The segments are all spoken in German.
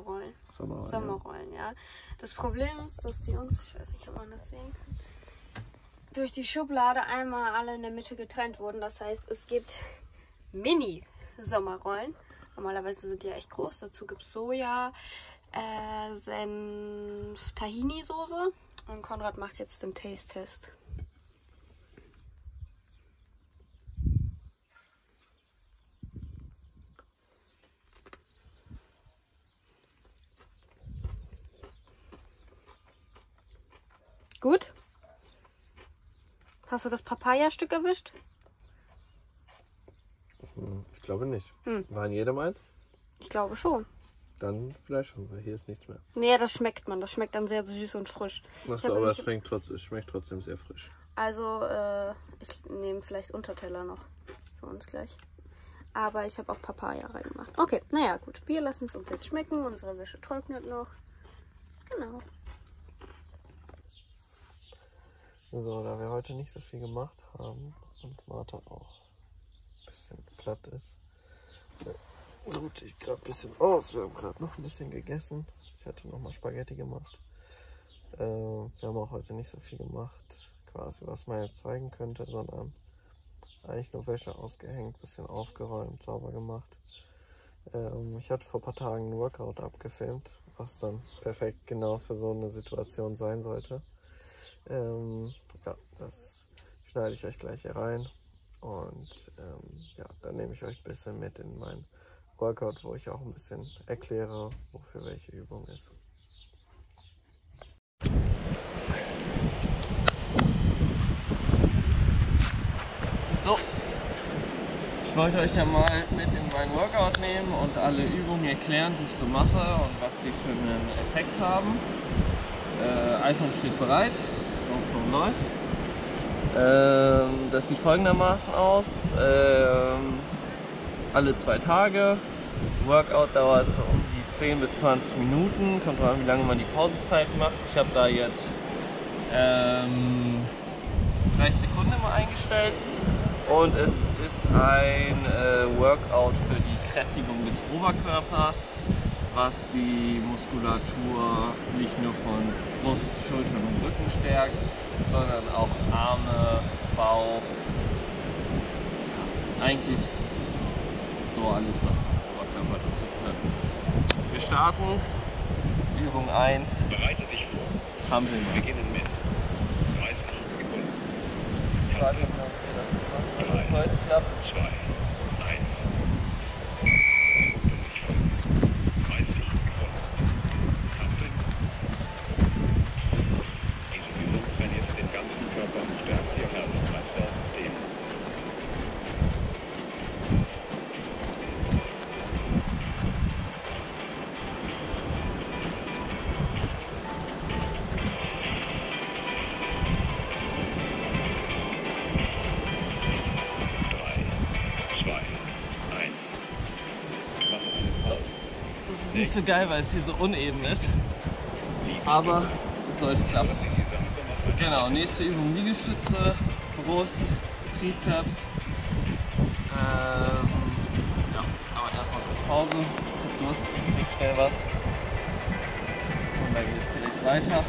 Sommerrollen. Sommerrollen. Sommerrollen, ja. Das Problem ist, dass die uns, ich weiß nicht, ob man das sehen kann, durch die Schublade einmal alle in der Mitte getrennt wurden. Das heißt, es gibt Mini-Sommerrollen. Normalerweise sind die ja echt groß. Dazu gibt es Soja, äh, Senf, Tahini-Soße. Und Konrad macht jetzt den Taste-Test. Gut. Hast du das Papaya-Stück erwischt? Hm, Ich glaube nicht. Hm. War in jedem eins? Ich glaube schon. Dann vielleicht schon, weil hier ist nichts mehr. Nee, das schmeckt man. Das schmeckt dann sehr süß und frisch. Achso, aber es schmeckt, trotz, es schmeckt trotzdem sehr frisch. Also, äh, ich nehme vielleicht Unterteller noch für uns gleich. Aber ich habe auch Papaya reingemacht. Okay, naja, gut. Wir lassen es uns jetzt schmecken. Unsere Wäsche trocknet noch. Genau. So, da wir heute nicht so viel gemacht haben und Martha auch ein bisschen platt ist, ruhte ich gerade ein bisschen aus. Wir haben gerade noch ein bisschen gegessen. Ich hatte noch mal Spaghetti gemacht. Äh, wir haben auch heute nicht so viel gemacht, quasi was man jetzt zeigen könnte, sondern eigentlich nur Wäsche ausgehängt, bisschen aufgeräumt, sauber gemacht. Ähm, ich hatte vor ein paar Tagen ein Workout abgefilmt, was dann perfekt genau für so eine Situation sein sollte. Ähm, ja, das schneide ich euch gleich hier rein. Und ähm, ja, dann nehme ich euch ein bisschen mit in mein Workout, wo ich auch ein bisschen erkläre, wofür welche Übung ist. So, ich wollte euch ja mal mit in mein Workout nehmen und alle Übungen erklären, die ich so mache und was sie für einen Effekt haben. Äh, iPhone steht bereit, GoPro läuft. Ähm, das sieht folgendermaßen aus. Ähm, alle zwei Tage. Workout dauert so um die 10 bis 20 Minuten. Kommt drauf an, wie lange man die Pausezeit macht. Ich habe da jetzt ähm, 30 Sekunden immer eingestellt. Und es ist ein äh, Workout für die Kräftigung des Oberkörpers, was die Muskulatur nicht nur von Brust, Schultern und Rücken stärkt, sondern auch Arme, Bauch, ja, eigentlich so alles, was zum Oberkörper dazu gehört. Wir starten. Übung 1, Bereite dich vor. Hampeln. Wir beginnen mit 30 Sekunden. Sollte klappen. 2, nicht so geil, weil es hier so uneben ist. Aber es sollte klappen. Genau, nächste Übung Liegestütze, Brust, Trizeps. Ähm, ja, aber erstmal kurz Pause. Ich hab Durst, ich krieg schnell was. Und dann geht es direkt weiter.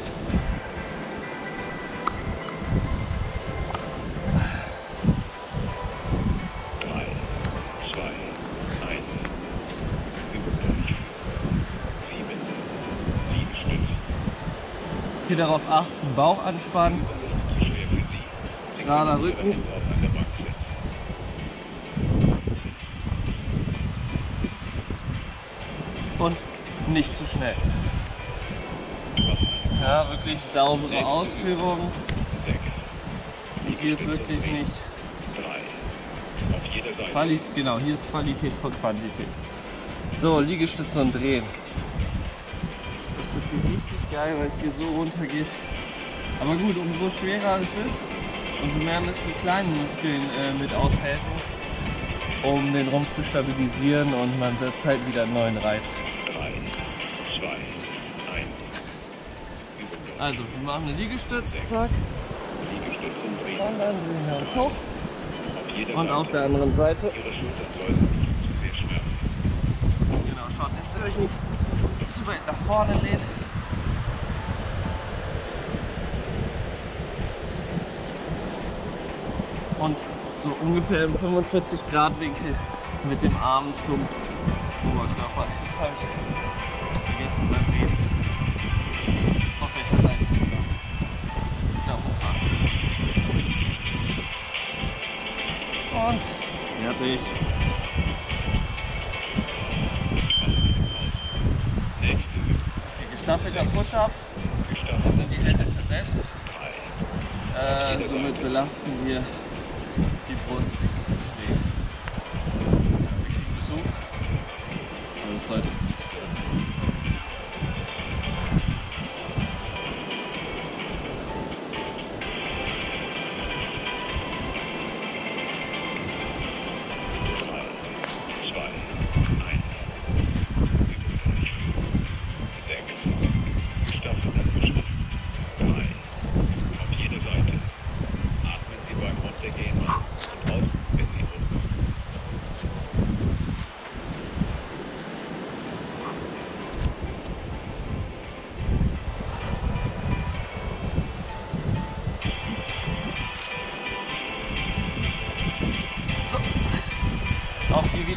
Drei, zwei, eins. Übung durchführen. Sieben. Liegestütz. Hier darauf achten, Bauch anspannen. Gerader Rücken. Und nicht zu schnell. Ja, wirklich saubere Ausführung. Sechs. Hier ist wirklich nicht. Quali genau, hier ist Qualität vor Quantität. So, Liegestütze und drehen. Das wird hier richtig geil, weil es hier so runter geht. Aber gut, umso schwerer es ist, umso mehr müssen die kleinen Muskeln äh, mit aushelfen, um den Rumpf zu stabilisieren und man setzt halt wieder einen neuen Reiz. Drei, zwei, eins. Übung durch. Also, wir machen eine Liegestütze, zack, Liegestütze und drehen. und dann drehen wir uns hoch Auf und auf der anderen Seite. Ihre Schultern sollten nicht zu sehr schmerzen. Genau, schaut, das ihr euch nicht zu weit nach vorne lehnt. Und so ungefähr im 45 Grad Winkel mit dem Arm zum Oberkörper. Jetzt habe ich vergessen beim Reden. Auf welcher Seite ich war. Ich glaube, das passt. Und fertig. Gestaffelter Push-Up. Gestaffelt. sind die Hände versetzt. Äh, somit belasten wir die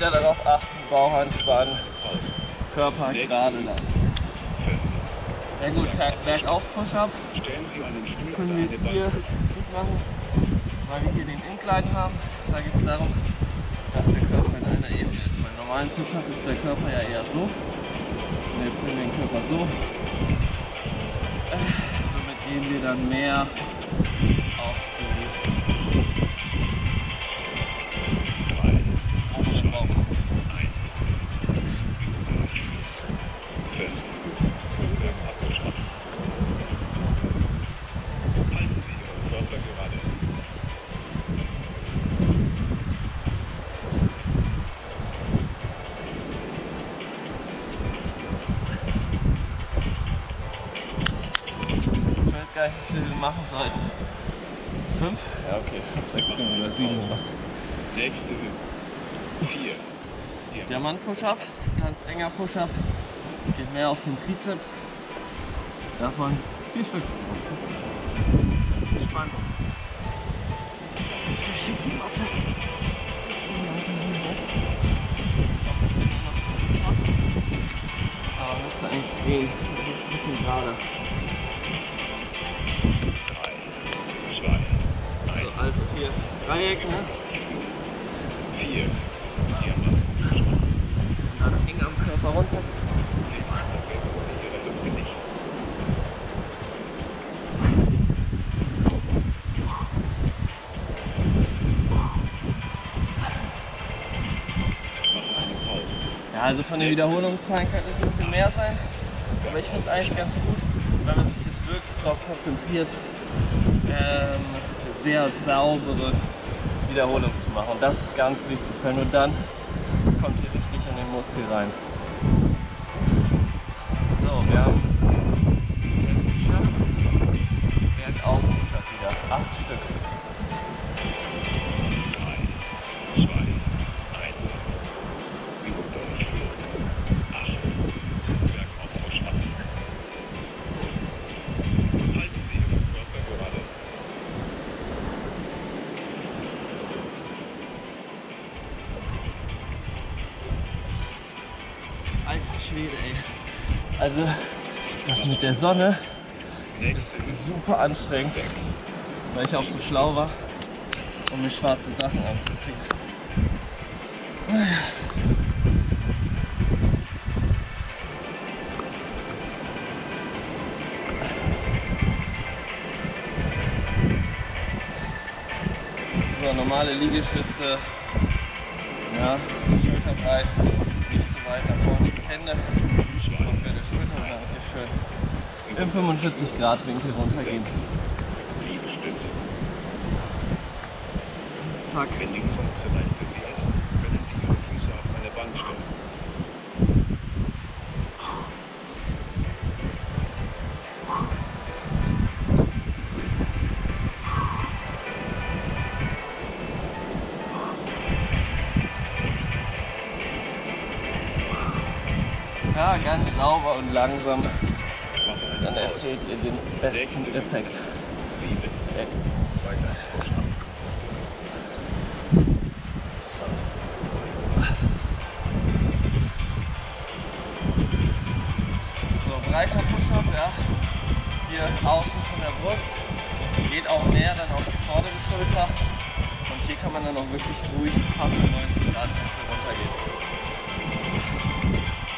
wieder darauf achten, Bauch anspannen, Pause. Körper gerade lassen. Sehr gut, Berg- Bergauf Push-Up. Stellen Sie einen Stuhl Können wir jetzt hier gut machen, weil wir hier den Incline haben. Da geht es darum, dass der Körper in einer Ebene ist. Beim normalen Push-Up ist der Körper ja eher so. Und jetzt wir den Körper so. Äh, Somit gehen wir dann mehr auf die Wie viel wir machen sollten. Fünf? Ja, okay. Sechs oder sieben. Nächste Übung. Vier. Diamant-Push-Up, ganz enger Push-Up, geht mehr auf den Trizeps. Davon vier Stück. Spannend. Aber müsste eigentlich gehen. Ein bisschen gerade. Dreieck, ne? Vier. Eng am Körper runter. Ja, also von den Wiederholungszahlen könnte es ein bisschen mehr sein. Aber ich finde es eigentlich ganz gut, wenn man sich jetzt wirklich darauf konzentriert, ähm, sehr saubere Wiederholung zu machen. Und das ist ganz wichtig, weil nur dann kommt ihr richtig in den Muskel rein. So, wir haben der Sonne Übung. super anstrengend, weil ich auch so schlau war, um mir schwarze Sachen anzuziehen. So, normale Liegestütze, ja, schulterbreit, nicht zu weit nach vorne. Die Hände Zwei. auf der Schulter dann ist schön im 45 Grad Winkel runtergehen. Liegestütz. Zack. Wenn die leicht für Sie ist, können Sie Ihre Füße auf eine Bank stellen. Ja, ganz sauber und langsam dann erzielt ihr den besten Effekt. So, breiter Push-Up, ja. Hier außen von der Brust. Geht auch näher dann auf die vordere Schulter. Und hier kann man dann auch wirklich ruhig fast 90 Grad runtergehen.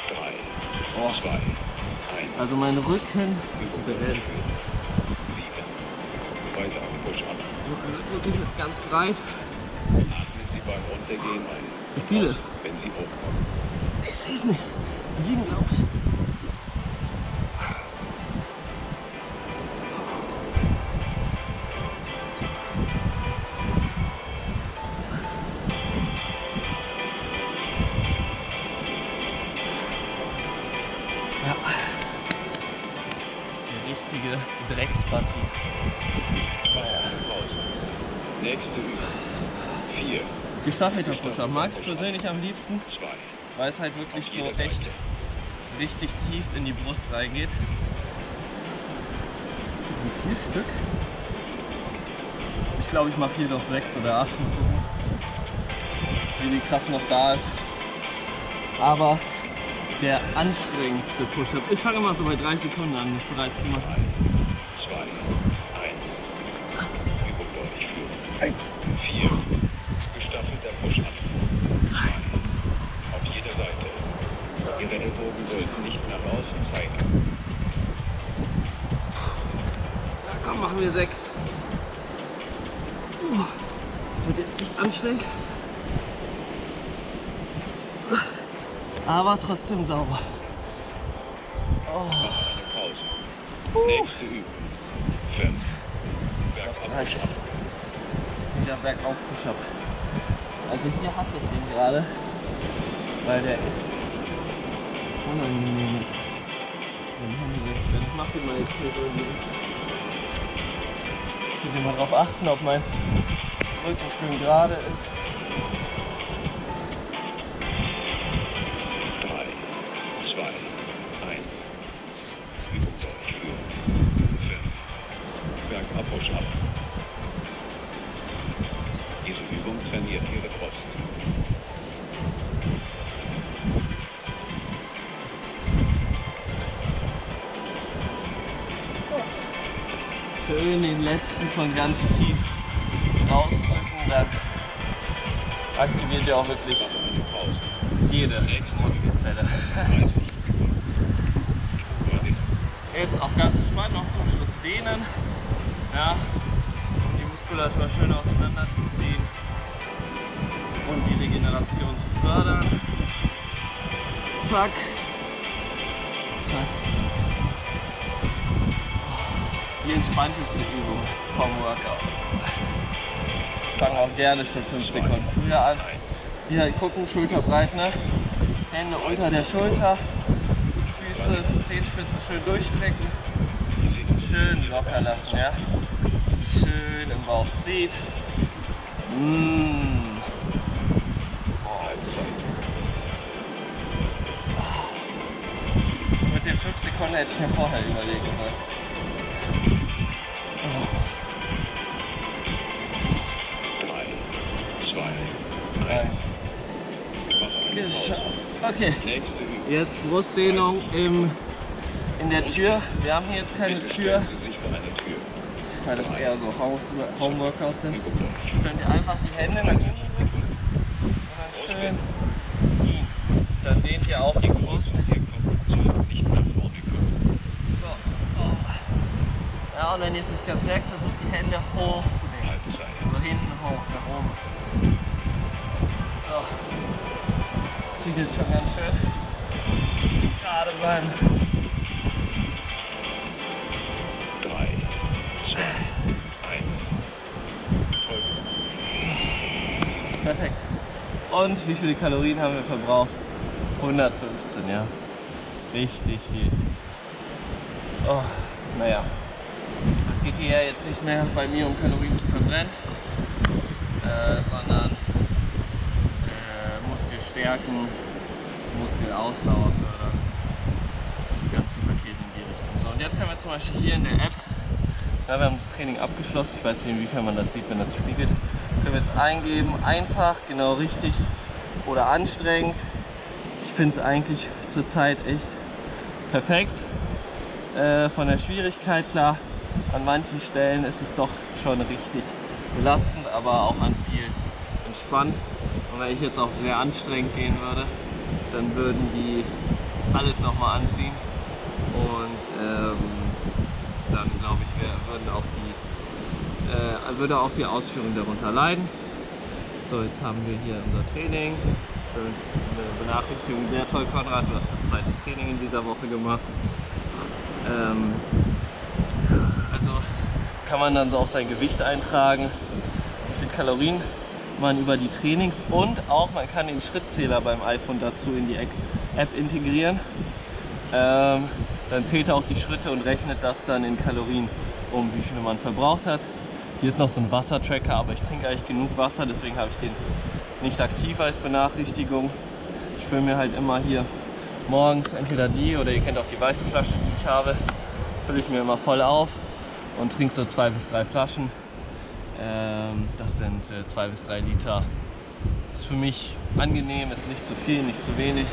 3, 2, also mein Rücken brennt. Weiter. Push-up. wirklich jetzt ganz breit. Atmen Sie beim Runtergehen ein. Wie viele? Wenn Sie hochkommen. Ich sehe es nicht. Sieben, glaube ich. Richtige Dreckspartie. Nächste Übung. Vier. Gestaffelter Push-Up mag ich persönlich am liebsten, weil es halt wirklich so echt Seite. richtig tief in die Brust reingeht. Wie viel Stück? Ich glaube, ich mache hier noch sechs oder acht. Wie die Kraft noch da ist. Aber der anstrengendste Push-Up. Ich fange mal so bei drei Sekunden an, mich bereit zu machen. Drei. Zwei. Eins. Übung deutlich führen. Eins. Vier. Gestaffelter Push-up. Zwei. Auf jeder Seite. Ihre Ellbogen sollten nicht nach außen zeigen. Ja, komm, machen wir sechs. Uh, Das wird jetzt nicht anstrengend. Aber trotzdem sauber. Oh, Mache eine Pause. Nächste Übung. Fünf. Bergab Push-up. wieder bergauf Push-Up. Also hier hasse ich den gerade, weil der echt unangenehm ist. Jetzt- Ich mache den mal jetzt hier so irgendwie. Ich will mal drauf achten, ob mein Rücken schön gerade ist. Von ganz tief rausdrücken, dann aktiviert ihr auch wirklich jede Muskelzelle. 30 Sekunden. Überlegen. Jetzt auch ganz entspannt noch zum Schluss dehnen. Ja, um die Muskulatur schön auseinanderzuziehen und die Regeneration zu fördern. Zack. Zack, zack. Die entspannteste Übung vom Workout. Fangen auch gerne schon 5 Zwei. Sekunden früher an. Hier halt gucken, Schulterbreit, ne? Hände unter der Schulter, Füße, Zehenspitzen schön durchstrecken, schön locker lassen, ja? Schön im Bauch zieht. Mmh. Den 5 Sekunden hätte ich mir vorher überlegen sollen. Okay, jetzt Brustdehnung im, in der Tür. Wir haben hier jetzt keine Tür, weil das eher so Homeworkouts sind. Könnt ihr einfach die Hände nach 30 hinten drücken und dann schön ziehen. Dann dehnt ihr auch die Brust. Ihr Kopf soll nicht nach vorne kommen. So. Oh. Ja, und wenn ihr es nicht ganz merkt, versucht die Hände hochzunehmen. Halbzeit. So hinten hoch, nach oben. So. Das zieht jetzt schon ganz schön. Gerade bleiben. Drei. Zwei. Eins. Drücken. Perfekt. Und wie viele Kalorien haben wir verbraucht? 115, ja. Richtig viel. Oh, naja. Geht hier jetzt nicht mehr bei mir um Kalorien zu verbrennen, äh, sondern äh, Muskelstärken, Muskelausdauer fördern. zum Beispiel hier in der App, ja, wir haben das Training abgeschlossen, ich weiß nicht inwiefern man das sieht, wenn das spiegelt, können wir jetzt eingeben, einfach, genau richtig oder anstrengend. Ich finde es eigentlich zurzeit echt perfekt. Äh, von der Schwierigkeit klar, an manchen Stellen ist es doch schon richtig belastend, aber auch an viel entspannt. Und wenn ich jetzt auch sehr anstrengend gehen würde, dann würden die alles nochmal anziehen und ähm, dann glaube ich, wär, würden auch die, äh, würde auch die Ausführung darunter leiden. So, jetzt haben wir hier unser Training. Schön eine Benachrichtigung, sehr toll Konrad, du hast das zweite Training in dieser Woche gemacht. Ähm, kann man dann so auch sein Gewicht eintragen, wie viel Kalorien man über die Trainings und auch man kann den Schrittzähler beim iPhone dazu in die App integrieren. Ähm, dann zählt er auch die Schritte und rechnet das dann in Kalorien um, wie viele man verbraucht hat. Hier ist noch so ein Wassertracker, aber ich trinke eigentlich genug Wasser, deswegen habe ich den nicht aktiv als Benachrichtigung. Ich fülle mir halt immer hier morgens entweder die oder ihr kennt auch die weiße Flasche, die ich habe, fülle ich mir immer voll auf und trinke so zwei bis drei Flaschen. Ähm, das sind äh, zwei bis drei Liter. Ist für mich angenehm, ist nicht zu viel, nicht zu wenig.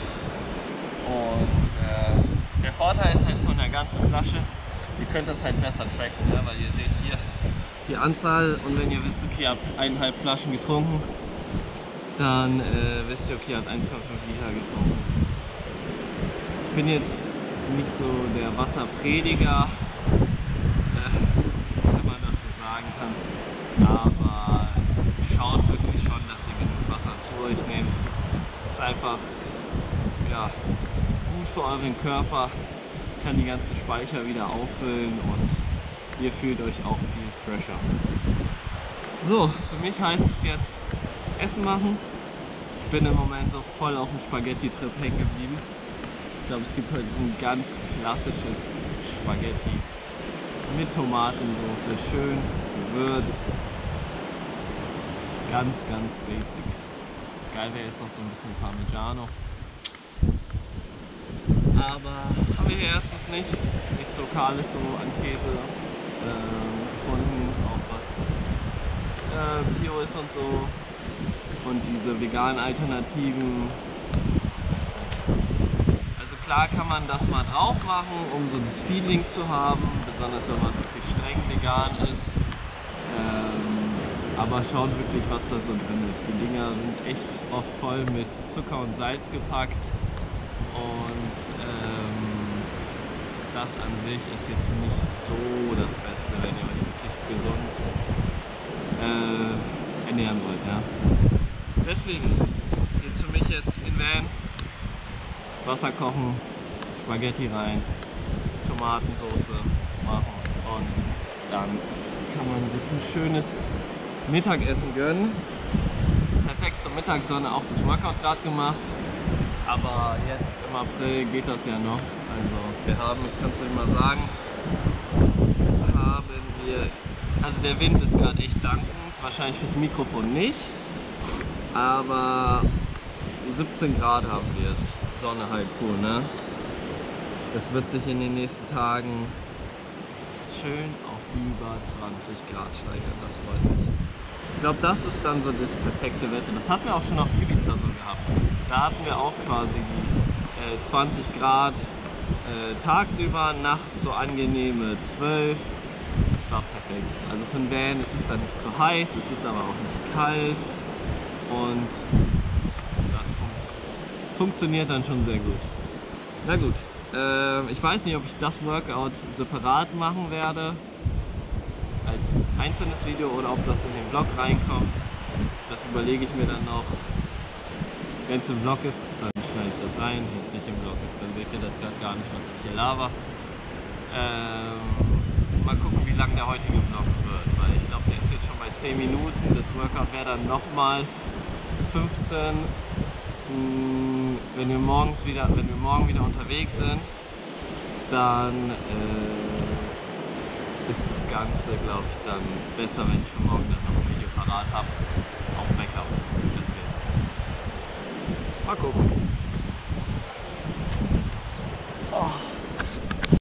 Und äh, der Vorteil ist halt von der ganzen Flasche, ihr könnt das halt besser tracken, ne? weil ihr seht hier die Anzahl und wenn ihr wisst, okay, ihr habt eineinhalb Flaschen getrunken, dann äh, wisst ihr, okay, ihr habt 1,5 Liter getrunken. Ich bin jetzt nicht so der Wasserprediger, äh, wenn man sagen kann, aber schaut wirklich schon, dass ihr genug Wasser zu euch nehmt. Ist einfach ja, gut für euren Körper, kann die ganzen Speicher wieder auffüllen und ihr fühlt euch auch viel fresher. So, für mich heißt es jetzt Essen machen. Ich bin im Moment so voll auf dem Spaghetti-Trip hängen geblieben. Ich glaube, es gibt heute ein ganz klassisches Spaghetti mit Tomatensauce, schön gewürzt. Ganz, ganz basic. Geil wäre jetzt noch so ein bisschen Parmigiano. Aber haben wir hier erstens nicht. Nichts Lokales so an Käse äh, gefunden, auch was äh, Bio ist und so. Und diese veganen Alternativen. Also klar kann man das mal drauf machen, um so das Feeling zu haben, besonders wenn man wirklich streng vegan ist. Ähm, aber schaut wirklich, was da so drin ist. Die Dinger sind echt oft voll mit Zucker und Salz gepackt. Und ähm, das an sich ist jetzt nicht so das Beste, wenn ihr euch wirklich gesund äh, ernähren wollt. Ja? Deswegen geht es für mich jetzt in Van, Wasser kochen, Spaghetti rein, Tomatensauce machen und dann kann man sich ein schönes Mittagessen gönnen. Perfekt zur Mittagssonne auch das Workout gerade gemacht. Aber jetzt im April geht das ja noch. Also wir haben, ich kann es euch mal sagen, haben wir, also der Wind ist gerade echt dankend, wahrscheinlich fürs Mikrofon nicht, aber 17 Grad haben wir, Sonne halt cool, ne? Es wird sich in den nächsten Tagen schön auf über 20 Grad steigern, das freut mich. Ich glaube, das ist dann so das perfekte Wetter. Das hatten wir auch schon auf Ibiza so gehabt. Da hatten wir auch quasi die äh, 20 Grad äh, tagsüber, nachts so angenehme 12. Das war perfekt. Also für einen Van ist es dann nicht zu heiß, es ist aber auch nicht kalt und das funkt funktioniert dann schon sehr gut. Na gut, äh, ich weiß nicht, ob ich das Workout separat machen werde als einzelnes Video oder ob das in den Vlog reinkommt. Das überlege ich mir dann noch. Wenn es im Vlog ist, dann schneide ich das rein. Wenn es nicht im Vlog ist, dann seht ihr das gerade gar nicht, was ich hier laber. Ähm, mal gucken, wie lang der heutige Vlog wird, weil ich glaube, der ist jetzt schon bei 10 Minuten. Das Workout wäre dann nochmal 15. Hm, wenn wir morgens wieder, wenn wir morgen wieder unterwegs sind, dann äh, ist das Ganze, glaube ich, dann besser, wenn ich für morgen dann noch ein Video parat habe. Auf Backup. Deswegen. Mal gucken.